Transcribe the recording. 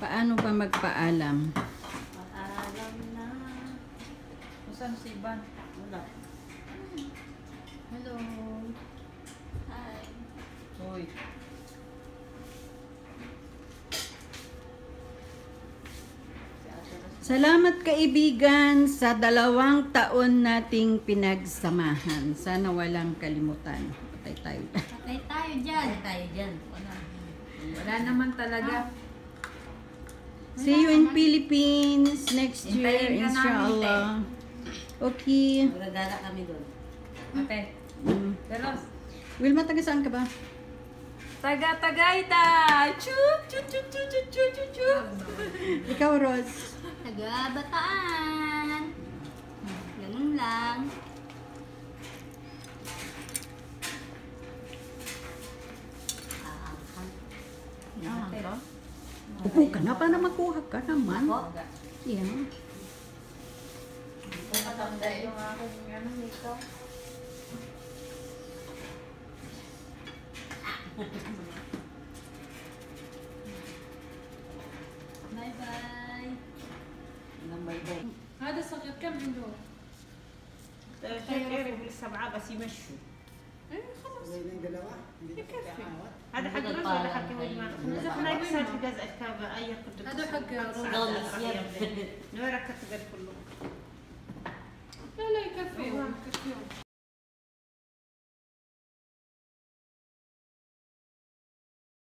magpaalam. Paalam na. Saan si Ivan? Wala. Hello. Hi. Hoy. Salamat kaibigan sa dalawang taon nating pinagsamahan. Sana walang kalimutan. Patay tayo. Patay tayo dyan. Patay tayo dyan. Wala. Wala naman talaga. See you in Philippines next year, inshallah. Okay. Magagala kami doon. Ate. Mm. Delos. Wilma, taga saan ka ba? Taga Tagayta! Chup! Chup! Chup! Chup! Chup! Chup! Ikaw, Rose. Taga Bataan! Upo ka na, para makuha ka naman. Ako? Yeah. Matanda yung aking ano nito. Bye-bye. Bye-bye. هذا صغير كم عنده؟ شايفين سبعة بس يمشوا إيه خلاص. هذا حق رز ولا حق ولد ما إحنا يكسر في جزء الكعبة. أي كنت هذا حق رز. نورك كتقل كله لا لا يكفيهم يكفيهم.